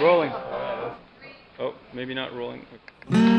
Rolling. Oh, maybe not rolling. Okay.